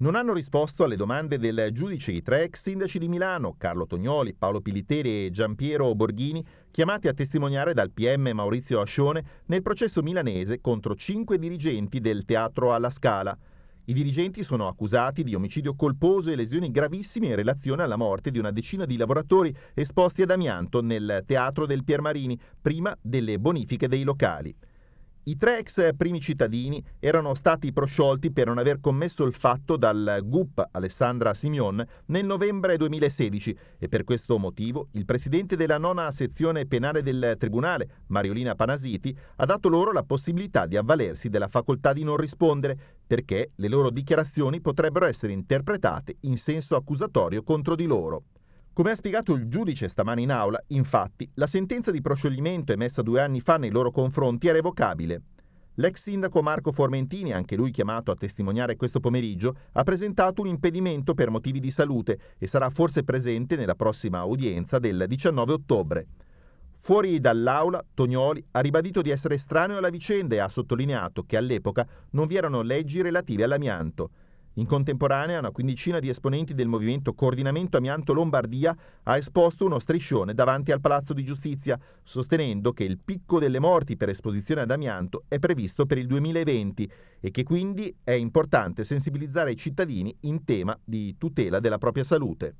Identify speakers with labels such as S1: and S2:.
S1: non hanno risposto alle domande del giudice i tre ex sindaci di Milano, Carlo Tognoli, Paolo Piliteri e Giampiero Borghini, chiamati a testimoniare dal PM Maurizio Ascione nel processo milanese contro cinque dirigenti del Teatro alla Scala. I dirigenti sono accusati di omicidio colposo e lesioni gravissime in relazione alla morte di una decina di lavoratori esposti ad amianto nel Teatro del Piermarini, prima delle bonifiche dei locali. I tre ex primi cittadini erano stati prosciolti per non aver commesso il fatto dal GUP Alessandra Simeon nel novembre 2016 e per questo motivo il presidente della nona sezione penale del Tribunale, Mariolina Panasiti, ha dato loro la possibilità di avvalersi della facoltà di non rispondere perché le loro dichiarazioni potrebbero essere interpretate in senso accusatorio contro di loro. Come ha spiegato il giudice stamani in aula, infatti, la sentenza di proscioglimento emessa due anni fa nei loro confronti è revocabile. L'ex sindaco Marco Formentini, anche lui chiamato a testimoniare questo pomeriggio, ha presentato un impedimento per motivi di salute e sarà forse presente nella prossima udienza del 19 ottobre. Fuori dall'aula, Tognoli ha ribadito di essere estraneo alla vicenda e ha sottolineato che all'epoca non vi erano leggi relative all'amianto. In contemporanea, una quindicina di esponenti del movimento Coordinamento Amianto Lombardia ha esposto uno striscione davanti al Palazzo di Giustizia, sostenendo che il picco delle morti per esposizione ad amianto è previsto per il 2020 e che quindi è importante sensibilizzare i cittadini in tema di tutela della propria salute.